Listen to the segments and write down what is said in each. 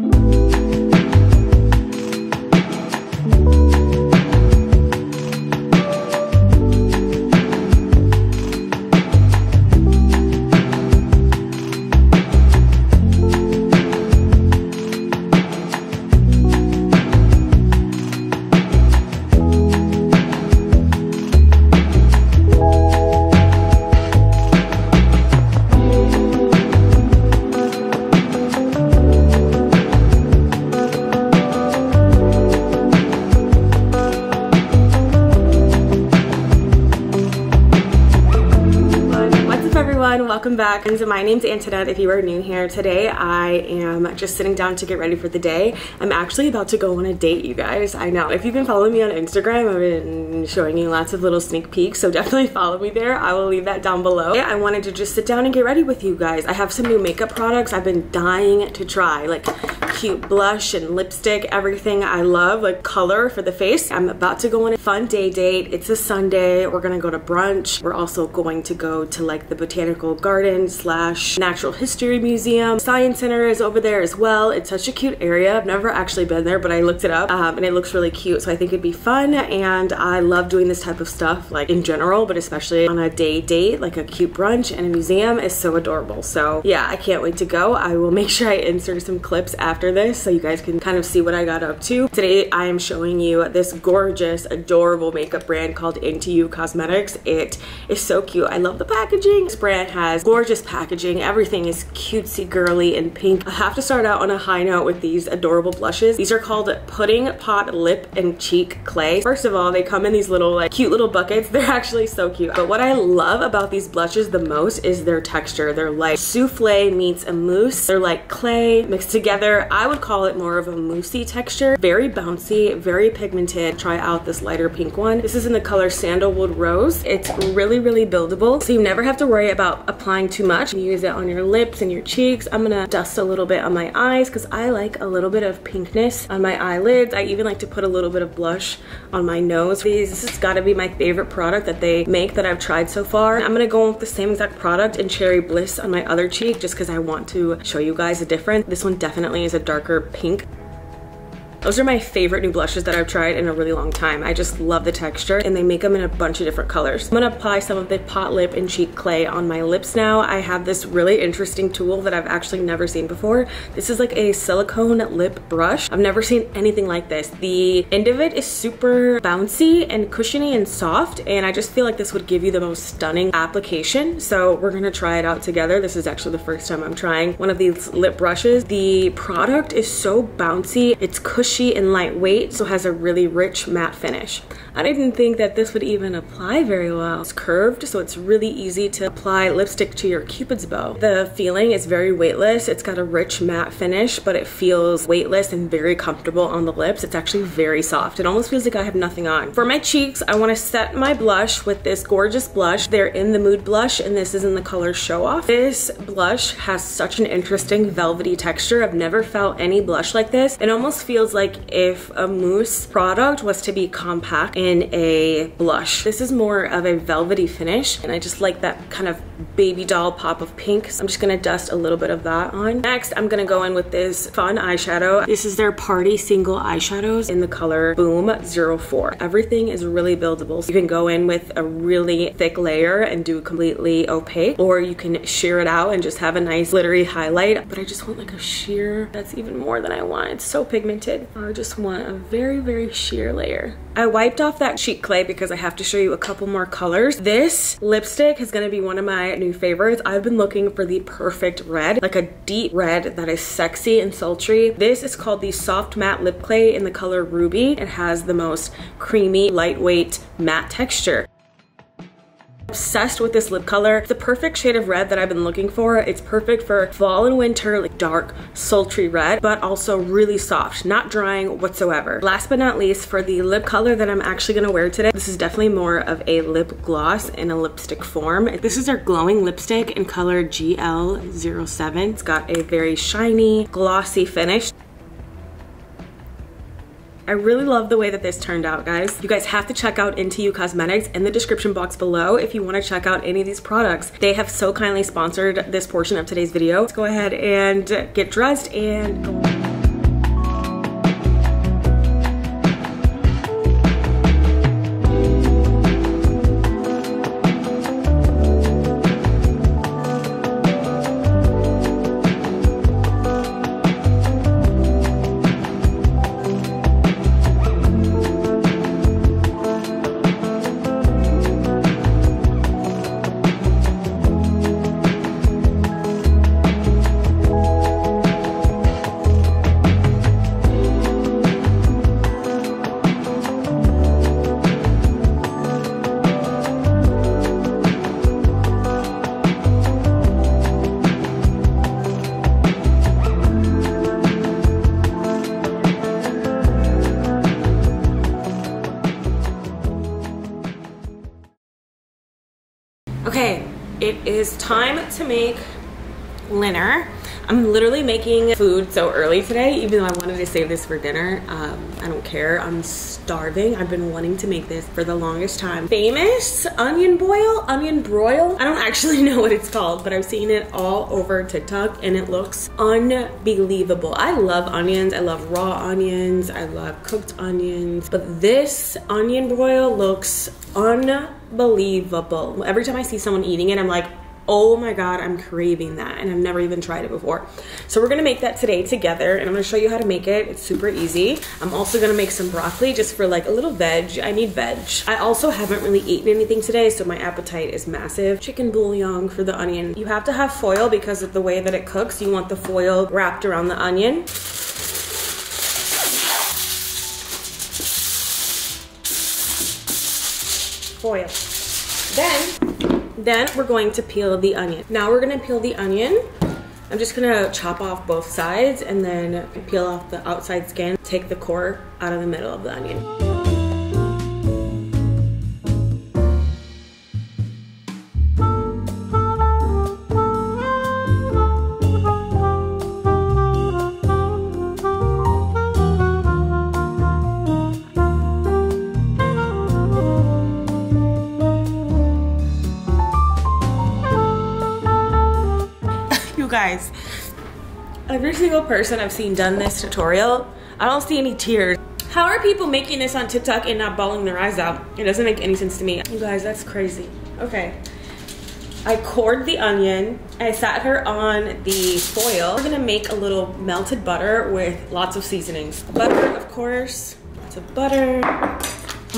welcome back. And my name's Antonnette if you are new here. Today I am just sitting down to get ready for the day. I'm actually about to go on a date, you guys. I know. If you've been following me on Instagram, I've been showing you lots of little sneak peeks, so definitely follow me there. I will leave that down below. I wanted to just sit down and get ready with you guys. I have some new makeup products I've been dying to try, like cute blush and lipstick, everything I love, like color for the face. I'm about to go on a fun day date. It's a Sunday. We're gonna go to brunch. We're also going to go to like the botanical garden garden slash natural history museum. Science Center is over there as well. It's such a cute area. I've never actually been there, but I looked it up um, and it looks really cute. So I think it'd be fun. And I love doing this type of stuff like in general, but especially on a day date, like a cute brunch and a museum is so adorable. So yeah, I can't wait to go. I will make sure I insert some clips after this so you guys can kind of see what I got up to. Today I am showing you this gorgeous, adorable makeup brand called Into You Cosmetics. It is so cute. I love the packaging. This brand has has gorgeous packaging. Everything is cutesy girly and pink. I have to start out on a high note with these adorable blushes. These are called Pudding Pot Lip and Cheek Clay. First of all, they come in these little like cute little buckets. They're actually so cute. But what I love about these blushes the most is their texture. They're like souffle meets a mousse. They're like clay mixed together. I would call it more of a moussey texture. Very bouncy, very pigmented. Try out this lighter pink one. This is in the color Sandalwood Rose. It's really, really buildable. So you never have to worry about applying too much. You use it on your lips and your cheeks. I'm gonna dust a little bit on my eyes because I like a little bit of pinkness on my eyelids. I even like to put a little bit of blush on my nose. This has gotta be my favorite product that they make that I've tried so far. I'm gonna go with the same exact product in Cherry Bliss on my other cheek just because I want to show you guys the difference. This one definitely is a darker pink. Those are my favorite new blushes that I've tried in a really long time. I just love the texture and they make them in a bunch of different colors. I'm gonna apply some of the Pot Lip and Cheek Clay on my lips now. I have this really interesting tool that I've actually never seen before. This is like a silicone lip brush. I've never seen anything like this. The end of it is super bouncy and cushiony and soft and I just feel like this would give you the most stunning application. So we're gonna try it out together. This is actually the first time I'm trying one of these lip brushes. The product is so bouncy. It's cushiony cushy and lightweight, so has a really rich matte finish. I didn't think that this would even apply very well. It's curved, so it's really easy to apply lipstick to your cupid's bow. The feeling is very weightless. It's got a rich matte finish, but it feels weightless and very comfortable on the lips. It's actually very soft. It almost feels like I have nothing on. For my cheeks, I wanna set my blush with this gorgeous blush. Their in the Mood Blush, and this is in the color Show Off. This blush has such an interesting velvety texture. I've never felt any blush like this. It almost feels like if a mousse product was to be compact in a blush. This is more of a velvety finish and I just like that kind of baby doll pop of pink. So I'm just gonna dust a little bit of that on. Next, I'm gonna go in with this fun eyeshadow. This is their Party Single Eyeshadows in the color Boom 04. Everything is really buildable. So you can go in with a really thick layer and do completely opaque, or you can sheer it out and just have a nice glittery highlight. But I just want like a sheer that's even more than I want. It's so pigmented. I just want a very, very sheer layer. I wiped off that cheek clay because I have to show you a couple more colors. This lipstick is gonna be one of my new favorites. I've been looking for the perfect red, like a deep red that is sexy and sultry. This is called the Soft Matte Lip Clay in the color Ruby. It has the most creamy, lightweight matte texture. Obsessed with this lip color. It's the perfect shade of red that I've been looking for. It's perfect for fall and winter, like dark, sultry red, but also really soft, not drying whatsoever. Last but not least, for the lip color that I'm actually gonna wear today, this is definitely more of a lip gloss in a lipstick form. This is our glowing lipstick in color GL07. It's got a very shiny, glossy finish. I really love the way that this turned out, guys. You guys have to check out Into You Cosmetics in the description box below if you wanna check out any of these products. They have so kindly sponsored this portion of today's video. Let's go ahead and get dressed and Okay, it is time to make dinner. I'm literally making food so early today, even though I wanted to save this for dinner. Um, I don't care. I'm starving. I've been wanting to make this for the longest time. Famous onion boil, onion broil. I don't actually know what it's called, but I've seen it all over TikTok and it looks unbelievable. I love onions. I love raw onions. I love cooked onions. But this onion broil looks unbelievable. Every time I see someone eating it, I'm like, oh my god i'm craving that and i've never even tried it before. So we're gonna make that today together and i'm gonna show you how to make it. It's super easy. I'm also gonna make some broccoli just for like a little veg. I need veg. I also haven't really eaten anything today so my appetite is massive. Chicken bouillon for the onion. You have to have foil because of the way that it cooks. You want the foil wrapped around the onion. Foil. Then then we're going to peel the onion. Now we're gonna peel the onion. I'm just gonna chop off both sides and then peel off the outside skin. Take the core out of the middle of the onion. Every single person I've seen done this tutorial, I don't see any tears. How are people making this on TikTok and not bawling their eyes out? It doesn't make any sense to me. You guys, that's crazy. Okay. I cored the onion. I sat her on the foil. We're gonna make a little melted butter with lots of seasonings. Butter, of course, lots of butter.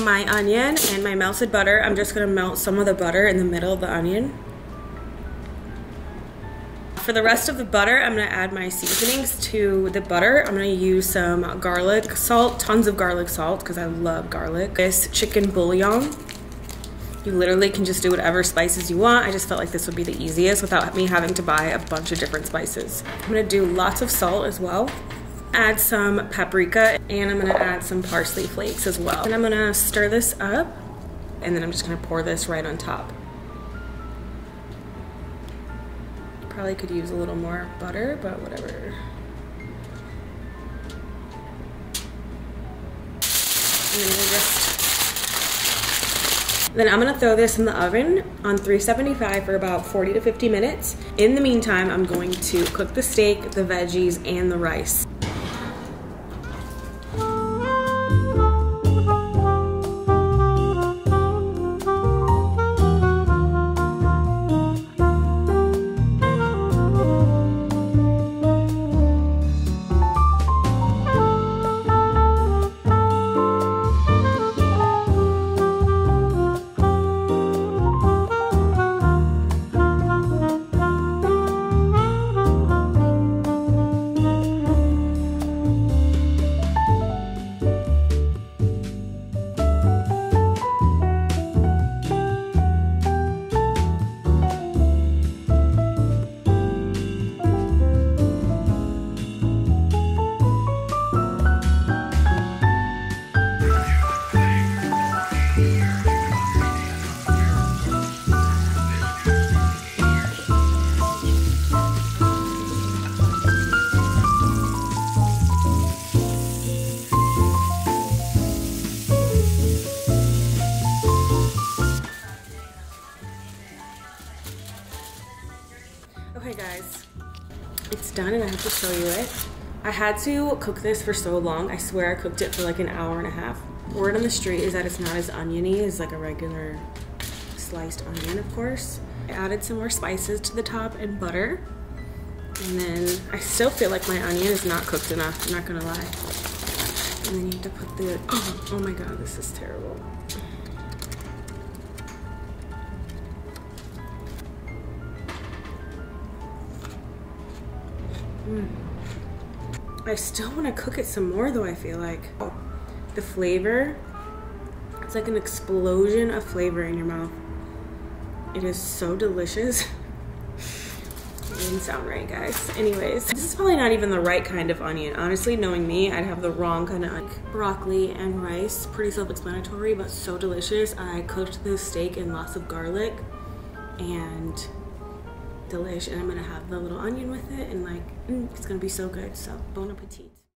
My onion and my melted butter, I'm just gonna melt some of the butter in the middle of the onion. For the rest of the butter, I'm gonna add my seasonings to the butter. I'm gonna use some garlic salt, tons of garlic salt, because I love garlic. This chicken bouillon. You literally can just do whatever spices you want. I just felt like this would be the easiest without me having to buy a bunch of different spices. I'm gonna do lots of salt as well. Add some paprika and I'm gonna add some parsley flakes as well. And I'm gonna stir this up and then I'm just gonna pour this right on top. Probably could use a little more butter, but whatever. Then just then I'm gonna throw this in the oven on 375 for about 40 to 50 minutes. In the meantime, I'm going to cook the steak, the veggies, and the rice. I had to cook this for so long. I swear I cooked it for like an hour and a half. Word on the street is that it's not as oniony as like a regular sliced onion, of course. I added some more spices to the top and butter. And then I still feel like my onion is not cooked enough, I'm not gonna lie. And then you have to put the, oh, oh my God, this is terrible. Mm. I still want to cook it some more though, I feel like. The flavor, it's like an explosion of flavor in your mouth. It is so delicious. it didn't sound right, guys. Anyways, this is probably not even the right kind of onion. Honestly, knowing me, I'd have the wrong kind of onion. Broccoli and rice, pretty self-explanatory, but so delicious. I cooked the steak in lots of garlic and delish and I'm gonna have the little onion with it and like mm, it's gonna be so good. So bon appetit